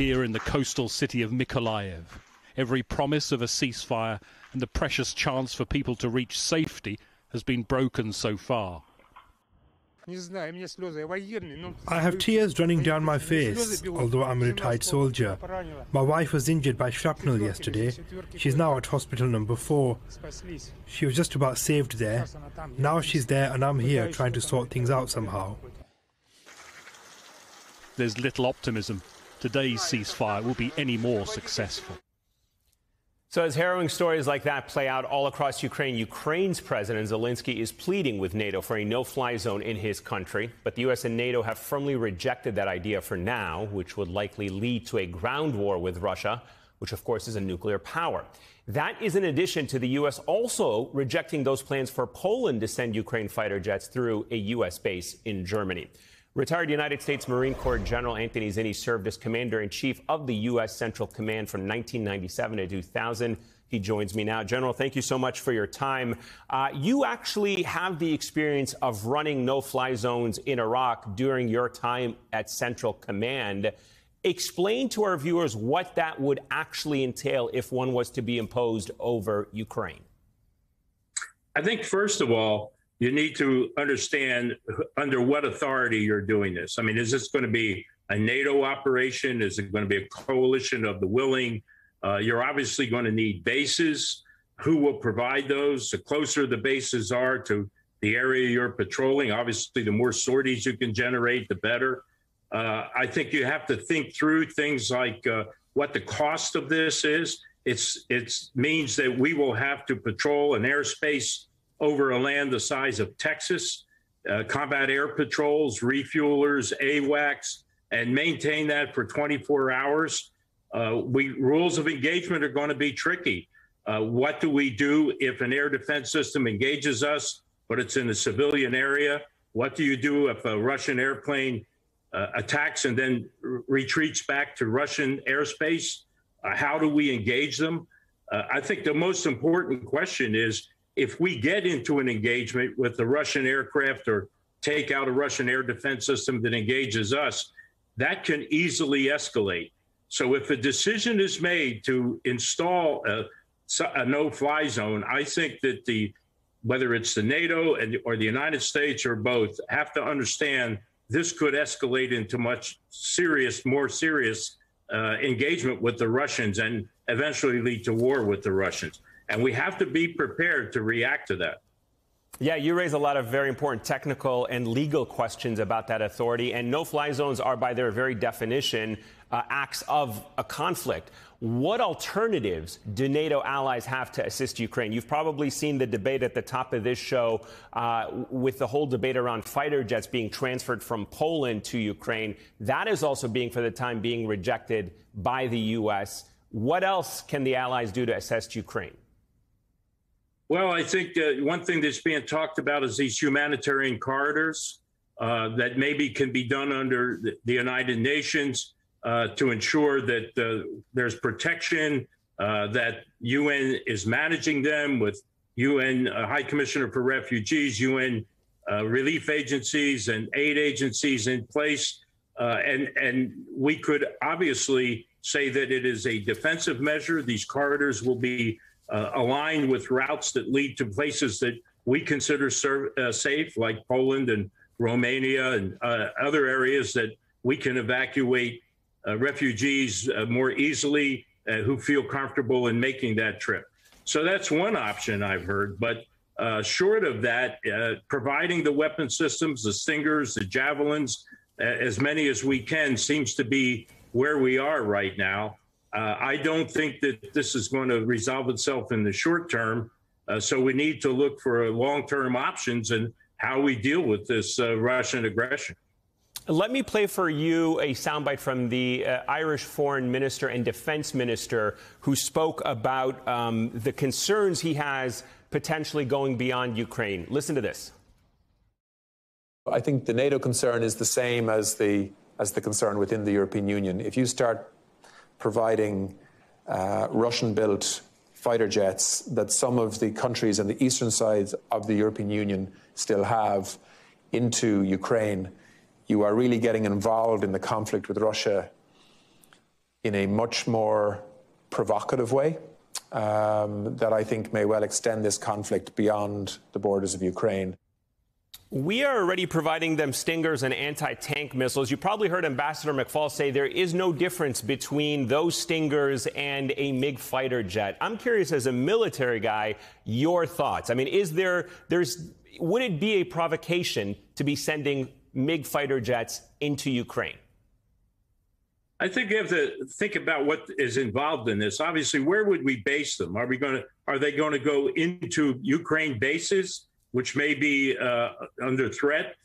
here in the coastal city of Mykolaiv. Every promise of a ceasefire and the precious chance for people to reach safety has been broken so far. I have tears running down my face, although I'm a retired soldier. My wife was injured by shrapnel yesterday. She's now at hospital number four. She was just about saved there. Now she's there and I'm here trying to sort things out somehow. There's little optimism. Today's ceasefire will be any more successful. So, as harrowing stories like that play out all across Ukraine, Ukraine's President Zelensky is pleading with NATO for a no fly zone in his country. But the U.S. and NATO have firmly rejected that idea for now, which would likely lead to a ground war with Russia, which, of course, is a nuclear power. That is in addition to the U.S. also rejecting those plans for Poland to send Ukraine fighter jets through a U.S. base in Germany. Retired United States Marine Corps General Anthony Zinni served as Commander in Chief of the U.S. Central Command from 1997 to 2000. He joins me now. General, thank you so much for your time. Uh, you actually have the experience of running no fly zones in Iraq during your time at Central Command. Explain to our viewers what that would actually entail if one was to be imposed over Ukraine. I think, first of all, you need to understand under what authority you're doing this. I mean, is this going to be a NATO operation? Is it going to be a coalition of the willing? Uh, you're obviously going to need bases. Who will provide those? The closer the bases are to the area you're patrolling, obviously, the more sorties you can generate, the better. Uh, I think you have to think through things like uh, what the cost of this is. It's it means that we will have to patrol an airspace over a land the size of Texas, uh, combat air patrols, refuelers, AWACS, and maintain that for 24 hours. Uh, we rules of engagement are going to be tricky. Uh, what do we do if an air defense system engages us, but it's in a civilian area? What do you do if a Russian airplane uh, attacks and then r- retreats back to Russian airspace? Uh, how do we engage them? Uh, I think the most important question is if we get into an engagement with the Russian aircraft or take out a Russian air defense system that engages us, that can easily escalate. So if a decision is made to install a, a no-fly zone, I think that the whether it's the NATO and, or the United States or both have to understand this could escalate into much serious, more serious uh, engagement with the Russians and eventually lead to war with the Russians. And we have to be prepared to react to that. Yeah, you raise a lot of very important technical and legal questions about that authority. And no fly zones are, by their very definition, uh, acts of a conflict. What alternatives do NATO allies have to assist Ukraine? You've probably seen the debate at the top of this show uh, with the whole debate around fighter jets being transferred from Poland to Ukraine. That is also being, for the time being, rejected by the U.S. What else can the allies do to assist Ukraine? Well, I think uh, one thing that's being talked about is these humanitarian corridors uh, that maybe can be done under the, United Nations uh, to ensure that uh, there's protection, uh, that UN is managing them with UN High Commissioner for Refugees, UN relief agencies, and aid agencies in place. and, and we could obviously say that it is a defensive measure. These corridors will be uh, aligned with routes that lead to places that we consider serve, uh, safe, like Poland and Romania and uh, other areas that we can evacuate uh, refugees uh, more easily uh, who feel comfortable in making that trip. So that's one option I've heard. But short of that, providing the weapon systems, the Stingers, the Javelins, as many as we can, seems to be where we are right now. Uh, I don't think that this is going to resolve itself in the short term. Uh, so we need to look for long term options and how we deal with this uh, Russian aggression. Let me play for you a soundbite from the uh, Irish foreign minister and defense minister who spoke about um, the concerns he has potentially going beyond Ukraine. Listen to this. I think the NATO concern is the same as the as the concern within the European Union. If you start providing uh, Russian built fighter jets that some of the countries on the eastern side of the European Union still have into Ukraine, you are really getting involved in the conflict with Russia in a much more provocative way um, that I think may well extend this conflict beyond the borders of Ukraine. We are already providing them Stingers and anti tank missiles. You probably heard Ambassador McFaul say there is no difference between those Stingers and a MiG fighter jet. I'm curious, as a military guy, your thoughts. I mean, is there, there's, would it be a provocation to be sending MiG fighter jets into Ukraine? I think you have to think about what is involved in this. Obviously, where would we base them? Are we going to? Are they going to go into Ukraine bases, which may be uh, under threat?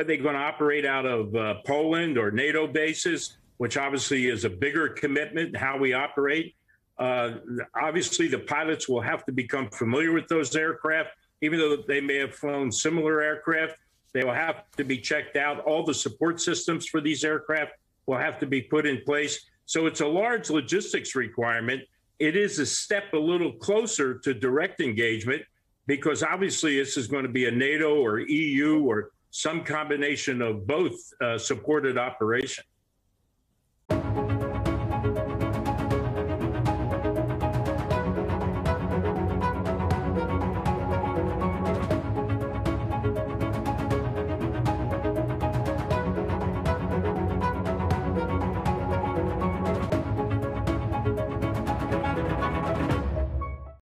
Are they going to operate out of uh, Poland or NATO bases, which obviously is a bigger commitment? How we operate. Uh, obviously, the pilots will have to become familiar with those aircraft, even though they may have flown similar aircraft. They will have to be checked out. All the support systems for these aircraft will have to be put in place. So it's a large logistics requirement. It is a step a little closer to direct engagement because obviously this is going to be a NATO or EU or some combination of both uh, supported operation.